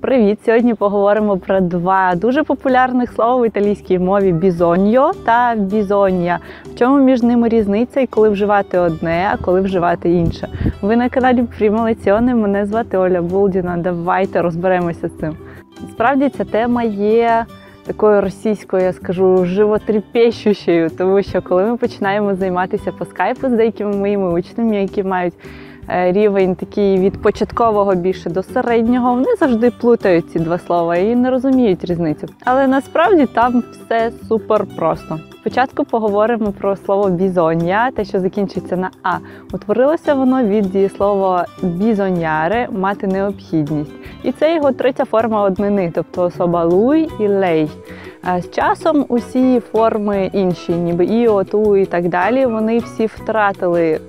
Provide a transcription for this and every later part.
Привіт! Сьогодні поговоримо про два дуже популярних слова в італійській мові бізоньо та бізоння. В чому між ними різниця і коли вживати одне, а коли вживати інше. Ви на каналі Lezione, Мене звати Оля Булдіна. Давайте розберемося з цим. Справді ця тема є. Такою російською, я скажу, животріпещущою, тому що коли ми починаємо займатися по скайпу з деякими моїми учнями, які мають рівень такий від початкового більше до середнього, вони завжди плутають ці два слова і не розуміють різницю. Але насправді там все супер просто. Спочатку поговоримо про слово бізоння, те, що закінчується на а. Утворилося воно від дієслова бізоняре мати необхідність. І це його третя форма однини, тобто особа луй і лей. З часом усі форми інші, ніби іо, ту і так далі, вони всі втратили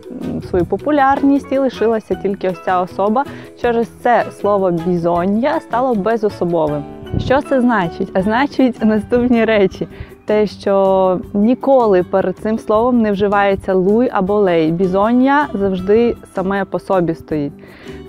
свою популярність і лишилася тільки ось ця особа. Через це слово бізоння стало безособовим. Що це значить? А значить наступні речі. Те, що ніколи перед цим словом не вживається луй або лей. Бізоння завжди саме по собі стоїть.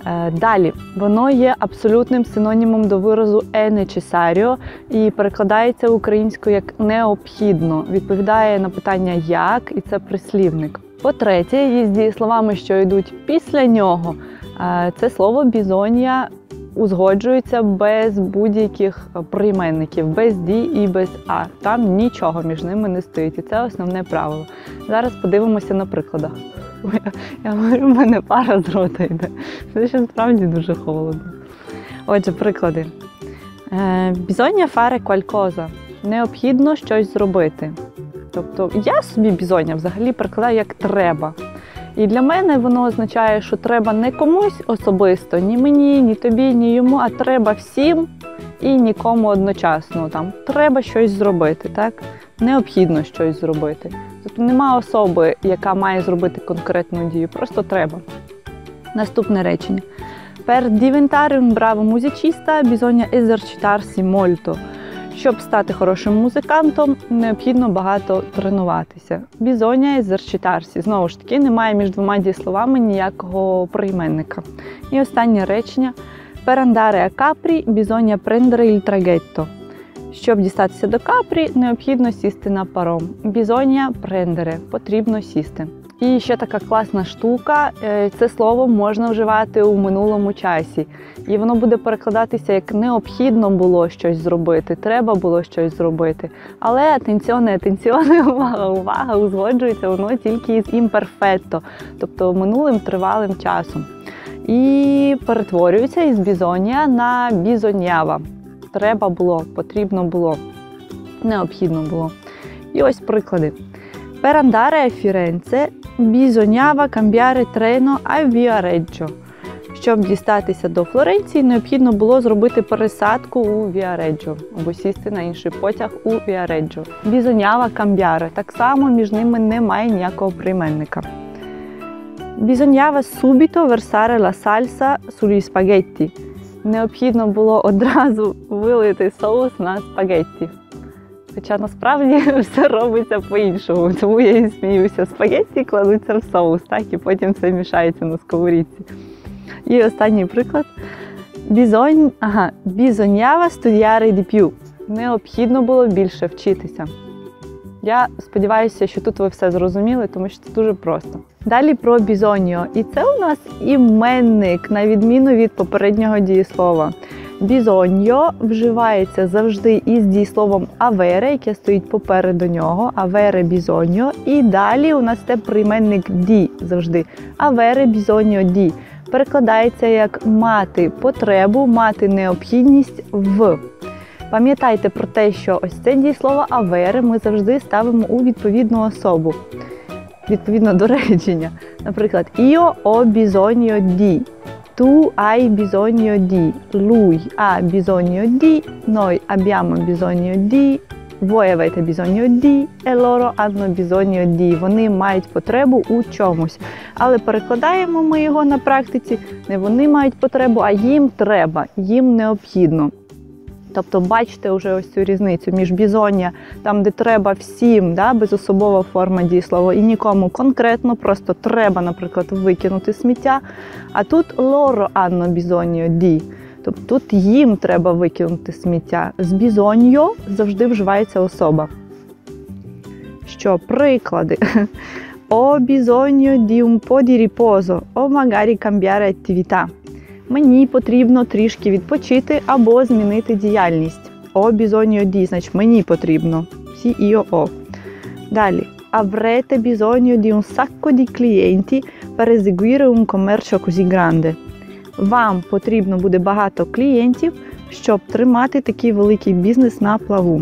Е, далі, воно є абсолютним синонімом до виразу «е necessario» і перекладається українською як необхідно. Відповідає на питання як, і це прислівник. По-третє, є з дієсловами, що йдуть після нього. Е, це слово бізонія узгоджується без будь-яких прийменників, без ді і без а. Там нічого між ними не стоїть. І це основне правило. Зараз подивимося на прикладах. Я, говорю, в мене пара з рота йде. Це ще справді дуже холодно. Отже, приклади. Е, бізоння фаре qualcosa. Необхідно щось зробити. Тобто я собі бізоня взагалі прикладаю як треба. І для мене воно означає, що треба не комусь особисто, ні мені, ні тобі, ні йому, а треба всім і нікому одночасно. Там Треба щось зробити. так? Необхідно щось зробити. Тобто нема особи, яка має зробити конкретну дію, просто треба. Наступне речення. Per diventare un bravo musicista bisogna esercitarsi molto. Щоб стати хорошим музикантом, необхідно багато тренуватися. Бізоня езерчитарсі. Знову ж таки, немає між двома дієсловами ніякого прийменника. І останнє речення: a Capri bisogna prendere il traghetto. Щоб дістатися до капрі, необхідно сісти на паром. Бізонія прендере, потрібно сісти. І ще така класна штука: е, це слово можна вживати у минулому часі, і воно буде перекладатися як необхідно було щось зробити, треба було щось зробити. Але атенціоне, атенціоне, увага, увага, узгоджується воно тільки з імперфетто, тобто минулим тривалим часом. І перетворюється із bisogna на bisognava. Треба було, потрібно було, необхідно було. І ось приклади. A Firenze bisognava cambiare treno a Viareggio. Щоб дістатися до Флоренції, необхідно було зробити пересадку у Віареджо або сісти на інший потяг у Віареджо. Bisognava cambiare. Так само між ними немає ніякого прийменника. Bisognava subito versare la salsa sugli spaghetti. Необхідно було одразу вилити соус на спагетті. Хоча насправді все робиться по-іншому, тому я і сміюся. Спагетті кладуться в соус, так, і потім все мішається на сковорідці. І останній приклад. Бізонь, ага, бізонява студіари діп'ю. Необхідно було більше вчитися. Я сподіваюся, що тут ви все зрозуміли, тому що це дуже просто. Далі про бізоніо. І це у нас іменник, на відміну від попереднього дієслова. Бізоньо вживається завжди із дієсловом авере, яке стоїть попереду нього. Авере бізоньо. І далі у нас це прийменник ді завжди. Авере бізоньо ді. Перекладається як мати потребу, мати необхідність в. Пам'ятайте про те, що ось це дієслово авери ми завжди ставимо у відповідну особу. Відповідно до речення. Наприклад, Io ho bisogno di. Tu hai bisogno di. Lui ha bisogno di. Noi abbiamo bisogno di. Voi avete bisogno di. E loro hanno bisogno di. Вони мають потребу у чомусь. Але перекладаємо ми його на практиці. Не вони мають потребу, а їм треба, їм необхідно. Тобто, бачите вже ось цю різницю між бізоння, там, де треба всім, да, безособова форма дієслова, і нікому конкретно, просто треба, наприклад, викинути сміття. А тут лоро анно бізоньо ді. Тобто тут їм треба викинути сміття. З бізоньо завжди вживається особа. Що, приклади? Ho bisogno di un po' di o magari cambiare attività. Мені потрібно трішки відпочити або змінити діяльність. Ho bisogno di, значить мені потрібно. Сі io ho. Далі. Avrete bisogno di un sacco di clienti per eseguire un commercio così grande. Вам потрібно буде багато клієнтів, щоб тримати такий великий бізнес на плаву.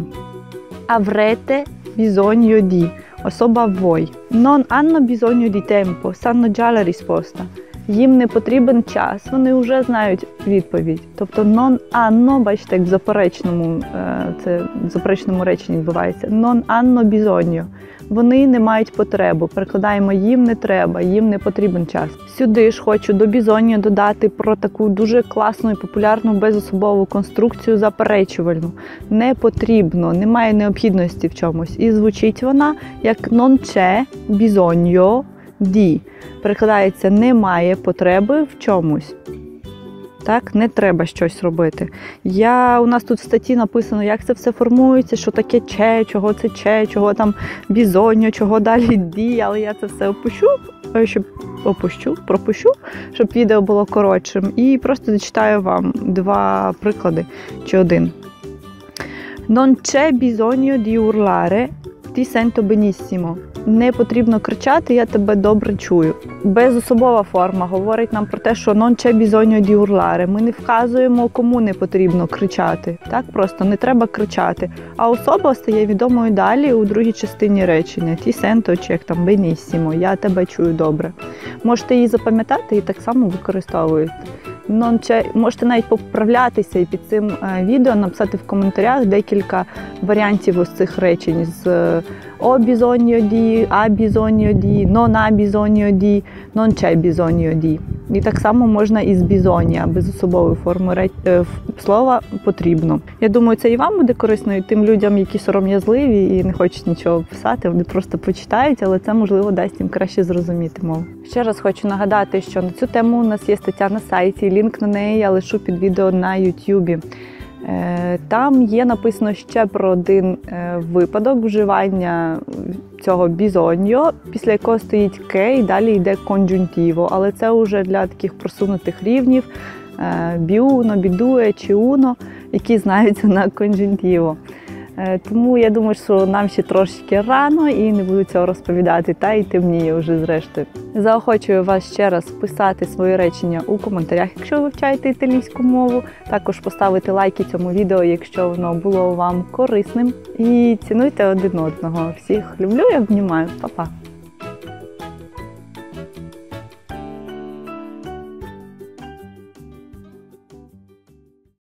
Avrete bisogno di особа voi. Non hanno bisogno di tempo, sanno già la risposta. Їм не потрібен час, вони вже знають відповідь. Тобто hanno, бачите, як в заперечному, е, це в заперечному реченні відбувається. Hanno bisogno. Вони не мають потребу. Перекладаємо їм не треба, їм не потрібен час. Сюди ж хочу до бізоння додати про таку дуже класну і популярну безособову конструкцію заперечувальну. Не потрібно, немає необхідності в чомусь. І звучить вона як non c'è bisogno di. Перекладається немає потреби в чомусь. Так, не треба щось робити. Я, У нас тут в статті написано, як це все формується, що таке че, чого це че, чого там бізоньо, чого далі ді, але я це все опущу, е, щоб опущу, пропущу, щоб відео було коротшим. І просто зачитаю вам два приклади чи один. Non c'è bisogno di urlare, ti sento benissimo. Не потрібно кричати, я тебе добре чую. Безособова форма говорить нам про те, що non c'è bisogno di urlare. Ми не вказуємо, кому не потрібно кричати. Так просто не треба кричати. А особа стає відомою далі у другій частині речення. Ti sento чи як там benissimo, я тебе чую добре. Можете її запам'ятати і так само використовуєте. Можете навіть поправлятися і під цим е, відео написати в коментарях декілька варіантів ось цих речень з о bisogno di, а bisogno di, non ha bisogno di, non c'è bisogno di. І так само можна і з бізонія, без особової форми ре- е, слова потрібно. Я думаю, це і вам буде корисно, і тим людям, які сором'язливі і не хочуть нічого писати, вони просто почитають, але це можливо дасть їм краще зрозуміти мову. Ще раз хочу нагадати, що на цю тему у нас є стаття на сайті. Лінк на неї я лишу під відео на Ютубі. Е, Там є написано ще про один е, випадок вживання цього бізоньо, після якого стоїть ке, і далі йде конджунтіво. Але це вже для таких просунутих рівнів е, біуно, бідуе чи уно, які знаються на конджунтіво. Е, Тому я думаю, що нам ще трошечки рано і не буду цього розповідати, та й темніє вже зрештою. Заохочую вас ще раз писати свої речення у коментарях, якщо ви вивчаєте італійську мову. Також поставити лайки цьому відео, якщо воно було вам корисним. І цінуйте один одного. Всіх люблю і обнімаю. Па-па!